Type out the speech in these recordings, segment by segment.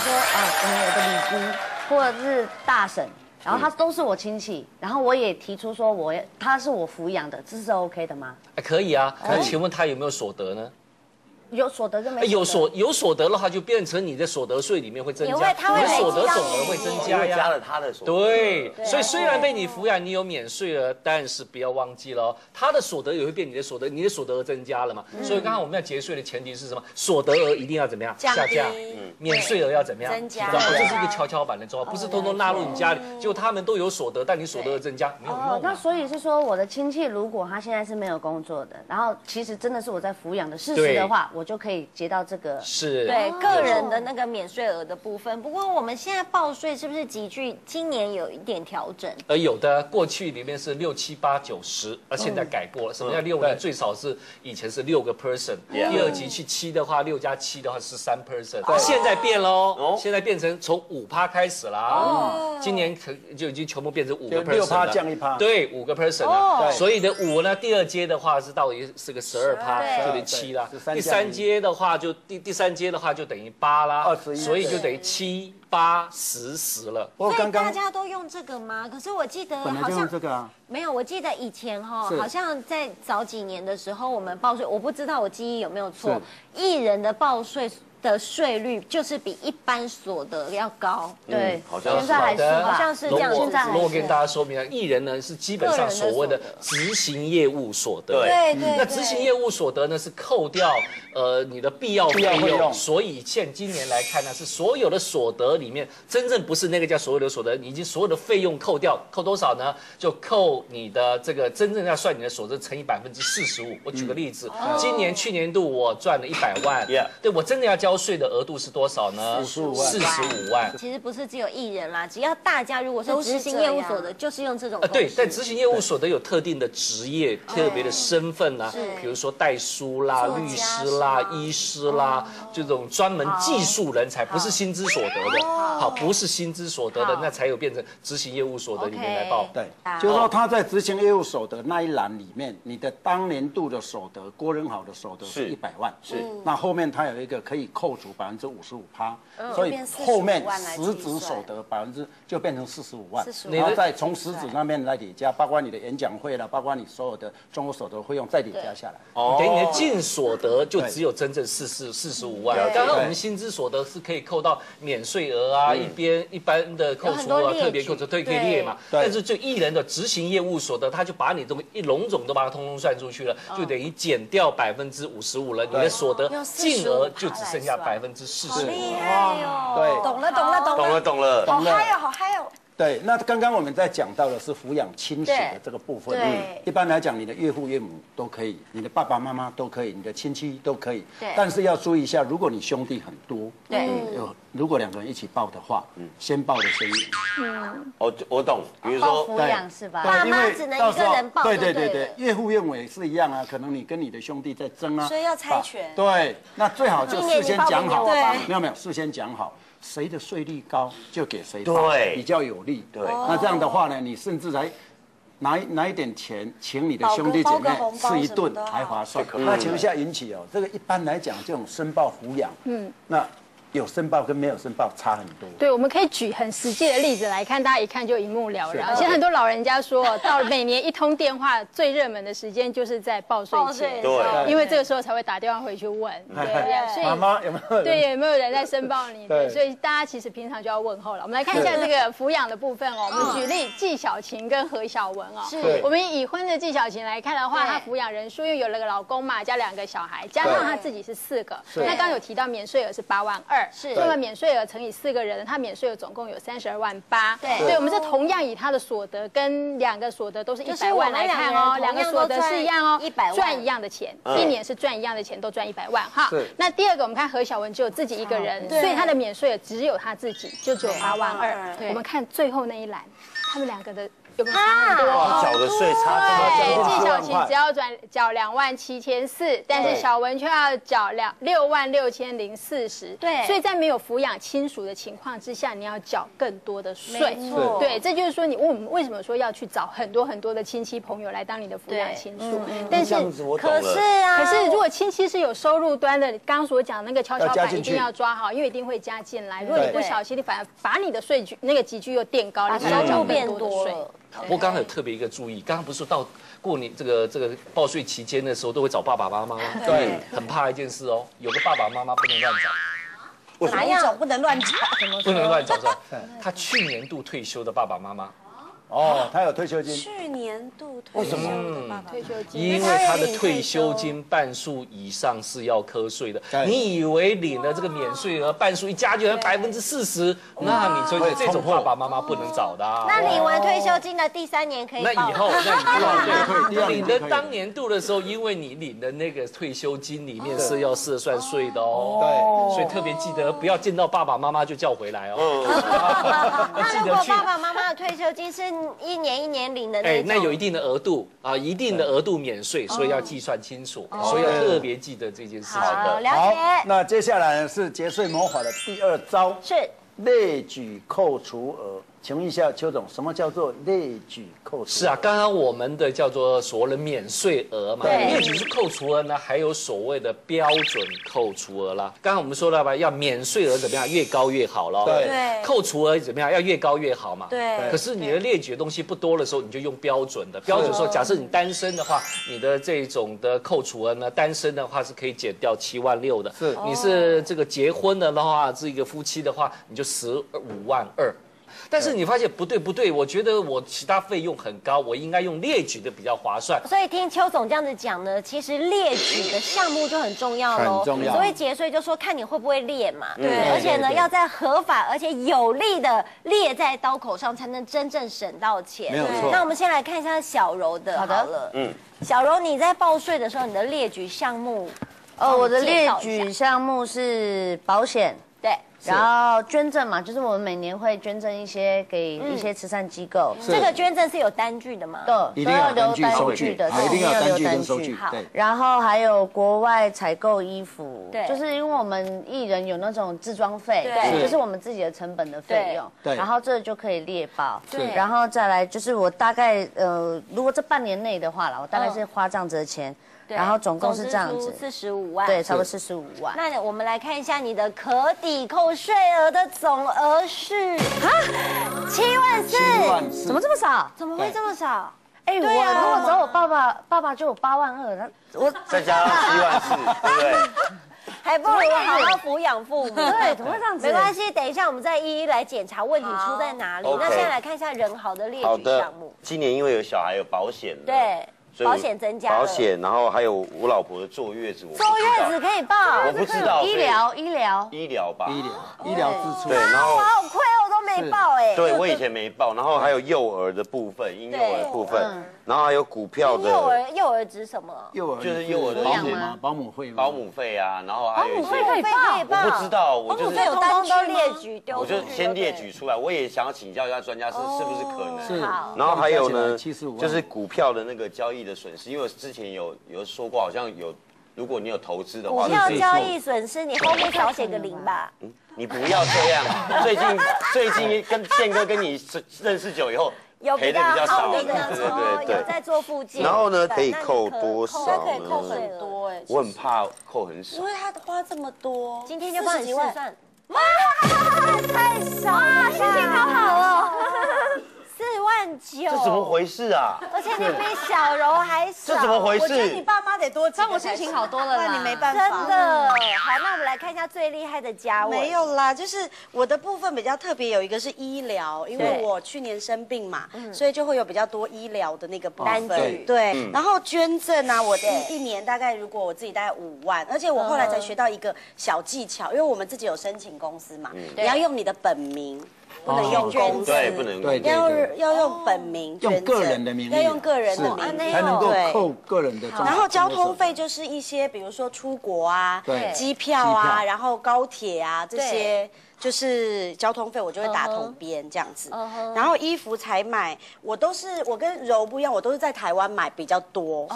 说啊，我们我的李姑或者是大婶，然后他都是我亲戚，然后我也提出说我他是我抚养的，这是 OK 的吗？哎，可以啊。那请问他有没有所得呢？有所得就没哎有所有所得的话，就变成你的所得税里面会增加，因为它会你的所得总额会增加呀。加了他的所得。对，所以虽然被你抚养，你有免税额，但是不要忘记了哦，他的所得也会变你的所得，你的所得额增加了嘛。所以刚刚我们要节税的前提是什么？所得额一定要怎么样？下降，免税额要怎么样？增加。这是一个跷跷板的状况，不是通通纳入你家里，就他们都有所得，但你所得额增加没有。那所以是说我的亲戚如果他现在是没有工作的，然后其实真的是我在抚养的事实的话，我就可以接到这个。是，对个人的那个免税额的部分。不过我们现在报税是不是急剧今年有一点调整？而有的过去里面是六七八九十，而现在改过了。什么叫六呢？最少是以前是六个 person，Yeah 第二级去七的话，六加七的话是三 person，现在变喽哦，现在变成从五趴开始啦。今年可就已经全部变成五个就 person 6%了降一趴对，五个 person 哦了。所以的五呢，第二阶的话是到底是个十二趴，对就得七啦对13。第三阶的话就第第三阶的话就等于八啦，二十一所以就等于七八十十了。大家都用这个吗？可是我记得好像这个啊，没有，我记得以前哈，是。好像在早几年的时候，我们报税，我不知道我记忆有没有错，艺人的报税的税率就是比一般所得要高。对，好像是现在还是吧，好像是这样子我现在还是我跟大家说明啊，艺人呢是基本上所谓的执行业务所得。对对那执行业务所得呢是扣掉呃你的必要费用，所以现今年来看呢是所有的所得里面真正不是那个叫所有的所得，你已经所有的费用扣掉，扣多少呢？就扣你的这个真正要算你的所得乘以百分之四十五。我举个例子，今年去年度我赚了一百万 Yeah 对我真的要交税的额度是多少呢？45万。四十五万。其实不是只有艺人啦，只要大家如果是都执行业务所得，就是用这种啊，对，方式但执行业务所得有特定的职业、特别的身份啊，比如说代书啦、律师啦、医师啦，这种专门技术人才，不是薪资所得的，好，不是薪资所得的，那才有变成执行业务所得里面来报。对。啊，就是说他在执行业务所得那一栏里面，你的当年度的所得，郭仁好的所得是是。一百万，是。那后面他有一个可以扣除百分之五十五趴，嗯。所以后面实质所得百分之就变成四十五万，45然后再从实质那边来叠加，包括你的演讲费了，包括你所有的综合所得费用再叠加下来。哦。等于你的净所得就只有真正四四四十五万。刚刚我们薪资所得是可以扣到免税额啊，一边一般的扣除啊，特别扣除，对，可以列嘛。对。但是就艺人的执行业务所得，他就把你这么一笼总都把它通通算出去了，就等于减掉百分之五十五了，你的所得用净额就只剩下百分之四十五。厉害哦！对懂了，懂了，懂了，懂了懂了，好嗨哦，好嗨哦！对，那刚刚我们在讲到的是抚养亲属的这个部分。对嗯一般来讲，你的岳父岳母都可以，你的爸爸妈妈都可以，你的亲戚都可以。对但是要注意一下，如果你兄弟很多，对嗯有如果两个人一起报的话，嗯先报的先嗯。我我懂，比如说报抚养是吧？因为妈只能到时候一个人报对就对了对对对，岳父岳母也是一样啊，可能你跟你的兄弟在争啊，所以要猜拳对，那最好就事先讲好，今年你报明年我报没有没有，事先讲好。谁的税率高就给谁报，对。比较有利。对。那这样的话呢，你甚至来拿一拿一点钱，请你的兄弟姐妹吃一顿还划算。那请问一下引起哦，这个一般来讲，这种申报抚养，嗯，那有申报跟没有申报差很多。对，我们可以举很实际的例子来看，大家一看就一目了然。是现在很多老人家说，到每年一通电话最热门的时间就是在报税报税前，对因为这个时候才会打电话回去问，对？所以妈妈有没有？对，有没有人在申报你？对，所以大家其实平常就要问候了。我们来看一下这个抚养的部分哦。我们举例纪晓晴跟何小文哦。是我们以已婚的纪晓晴来看的话，她抚养人数因为有了个老公嘛，加两个小孩，加上她自己是四个。那刚刚有提到免税额是八万二，是。那么免税额乘以四个人，他免税额总共有三十二万八。对。所以我们是同样以他的所得跟两个所得都是一百万来看哦，两个所得是一样哦，100万。赚一样的钱，一年是赚一样的钱，都赚一百万。哈是。那第二个，我们看何小文只有自己一个人，所以他的免税额只有他自己，就只有八万二。对。我们看最后那一栏，他们两个的有没有差很多？哇，缴的税差这么对，多，纪晓琪只要转缴两万七千四，但是小文却要缴两六万六千零四十。对所以在没有抚养亲属的情况之下，你要缴更多的税。没错对，这就是说你为我们为什么说要去找很多很多的亲戚朋友来当你的抚养亲属？但是可了。是啊，可是，如果亲戚是有收入端的，刚刚所讲那个跷跷板一定要抓好，因为一定会加进来。如果你不对小心，你反而把你的税局那个集聚又垫高，把你反而收入变缴更多的税。多了。不过刚刚有特别一个注意，刚刚不是说到过年这个这个报税期间的时候都会找爸爸妈妈吗？对，很怕一件事哦，有个爸爸妈妈不能乱找，哪一种不能乱找？不能乱找是吧？他去年度退休的爸爸妈妈，哦，他有退休金，去年度退休的爸爸，退休金。因为他的退休金半数以上是要课税的。你以为领了这个免税额半数一加就百分之四十，那你说会这种爸爸妈妈不能找的啊。那领完退休金的第三年可以报那以后，那以后第二对，领的当年度的时候，因为你领的那个退休金里面是要涉算税的哦，对，所以特别记得不要见到爸爸妈妈就叫回来哦。那如果爸爸妈妈的退休金是一年一年领的那哎，，那有一定的额度啊，一定的额度免税，所以要计算清楚，所以要特别记得这件事情。好了好解，，那接下来呢是节税魔法的第二招，是。列举扣除额。请问一下邱总，什么叫做列举扣除？是啊，，刚刚我们的叫做所谓的免税额嘛，对列举是扣除额呢，还有所谓的标准扣除额啦。刚刚我们说了吧，要免税额怎么样，越高越好咯。对对扣除额怎么样，要越高越好嘛。对可是你的列举的东西不多的时候，你就用标准的。标准说，假设你单身的话，你的这种的扣除额呢，单身的话是可以减掉七万六的。是你是这个结婚的话，是一个夫妻的话，你就十五万二。但是你发现不对不对，我觉得我其他费用很高，我应该用列举的比较划算。所以听邱总这样子讲呢，其实列举的项目就很重要喽。很重要。所以节税就说看你会不会列嘛，对而且呢要在合法而且有力的列在刀口上，才能真正省到钱。没有错。那我们先来看一下小柔的好好的了。嗯，小柔你在报税的时候，你的列举项目，哦，我的列举项目是保险，对，然后捐赠嘛，就是我们每年会捐赠一些给一些慈善机构。这个捐赠是有单据的嘛？对，一定要单据的，啊一定要留跟收据。好对，然后还有国外采购衣服，对。就是因为我们艺人有那种制装费，对。这是。我们自己的成本的费用，对。对。然后这就可以列报，对。然后再来就是我大概呃，如果这半年内的话啦，我大概是花这样子的钱，对然后总共是这样子，四十五万。对，差不多四十五万。那我们来看一下你的可抵扣税额的总额是啊，七万四，七万四怎么这么少？怎么会这么少？哎，我如果找我爸爸，爸爸就有八万二，那我再加上 七万四，对不对？还不如好好抚养父母。对，怎么会这样子？没关系，等一下我们再一一来检查问题出在哪里。那现在来看一下人豪的列举好的项目。，今年因为有小孩有保险了，对，保险增加保险，然后还有我老婆的坐月子，我坐月子可以报，我不知道医疗医疗，医疗吧，医疗医疗支出。对，，然后我好亏哦，没报哎。对我以前没报，然后还有幼儿的部分，婴幼儿的部分，然后还有股票的幼的儿幼儿指什么？幼儿就是幼儿的保姆吗？保姆费吗？保姆费啊，然后还有一些，可以报，我不知道，我就是通通都列举丢我，就先列举出来，我也想要请教一下专家是是不是可能。是然后还有呢，就是股票的那个交易的损失，因为我之前有有说过，好像有，如果你有投资的话，股票交易损失，你后面少写个零吧。你不要这样。最近最近跟宪哥跟你认识久以后，有赔的比较少，对对对对有在做附近。然后呢可以扣多少他可以扣很多哎，我很怕扣很少因。为他花这么多，今天就帮你40几万试算。哇，太少了，心情好好哦。四万九，这怎么回事啊？而且你比小柔还少，这怎么回事？我觉得你？爸妈得多几个才行，我心情好多了啦。不然你没办法。真。的。好，那我们来看一下最厉害的嘉文。没有啦，就是我的部分比较特别，有一个是医疗，因为我去年生病嘛，所以就会有比较多医疗的那个部分。单据对，然后捐赠啊，我的一年大概如果我自己大概五万，而且我后来才学到一个小技巧，因为我们自己有申请公司嘛，你要用你的本名，不能用公司，对，不能对对要，要用本名，用个人的名义，要用个人的名义，才能够扣个人的重。然后交通费就是一些，比如说出国啊对、机票啊，然后高铁啊这些就是交通费，我就会打统编这样子。然后衣服才买，我都是我跟柔不一样，我都是在台湾买比较多，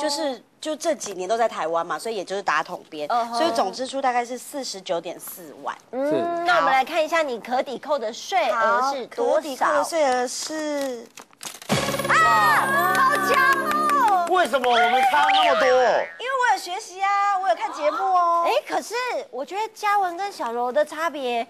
就是就这几年都在台湾嘛，所以也就是打统编，所以总支出大概是四十九点四万。嗯，那我们来看一下你可抵扣的税额是多可抵扣的少？税额是啊，好强哦！为什么我们差那么多？因为我有学习啊，我有看节目哦。哎，可是我觉得嘉文跟小柔的差别，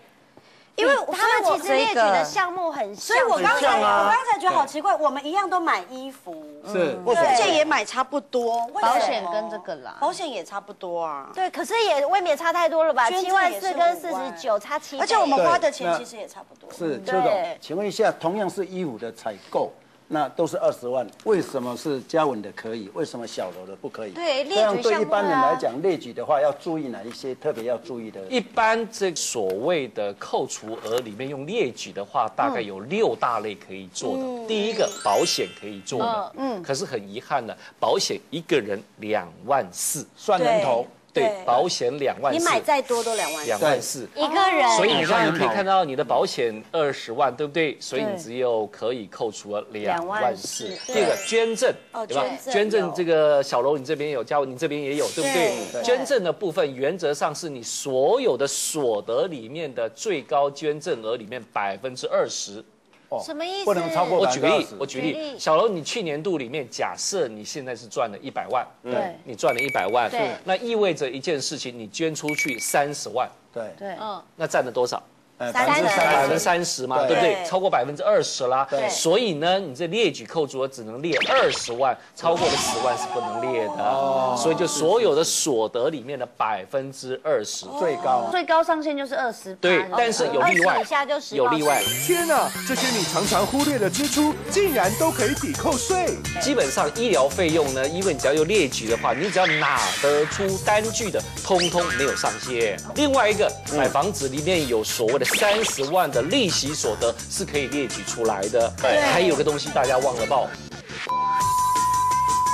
因为他们其实列举的项目很像，所以我刚才啊我刚才觉得好奇怪，我们一样都买衣服，是，而且也买差不多，保险跟这个啦，保险也差不多啊。对，可是也未免差太多了吧？七万四跟四5万十九差七，而且我们花的钱其实也差不多。是邱对总，请问一下，同样是衣服的采购，那都是二十万，为什么是嘉文的可以，为什么小楼的不可以？对列举这样对一般人啊来讲，列举的话要注意哪一些特别要注意的？一般这所谓的扣除额里面用列举的话，大概有六大类可以做的。第一个保险可以做的，嗯，可是很遗憾的，保险一个人两万四，算人头，对对，保险两万四，你买再多都两万。两万四。一个人，所以你刚刚可以看到你的保险二十万，对不对？所以你只有可以扣除了两万四。第二个捐赠，哦对吧？捐赠这个小楼你这边有，嘉文你这边也有，对不对？对捐赠的部分原则上是你所有的所得里面的最高捐赠额里面百分之二十。哦什么意思？不能超过我举个例20%，我举举例。例，小楼，你去年度里面，假设你现在是赚了一百万，对。你赚了一百万对，那意味着一件事情，你捐出去三十万，对，对，那占了多少？百分之十百分之三三十嘛，对对不对？超过百分之二十啦。对所以呢，你这列举扣除额只能列二十万，超过了十万是不能列的。哦所以就所有的所得里面的百分之二十。最高。最高上限就是二十。对，但是有例外20以下就，有例外。天哪，这些你常常忽略的支出，竟然都可以抵扣税。基本上医疗费用呢，因为你只要有列举的话，你只要拿得出单据的，通通没有上限。另外一个，买房子里面有所谓的三十万的利息所得是可以列举出来的。对。还有个东西大家忘了报，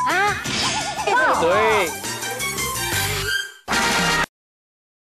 啊，对，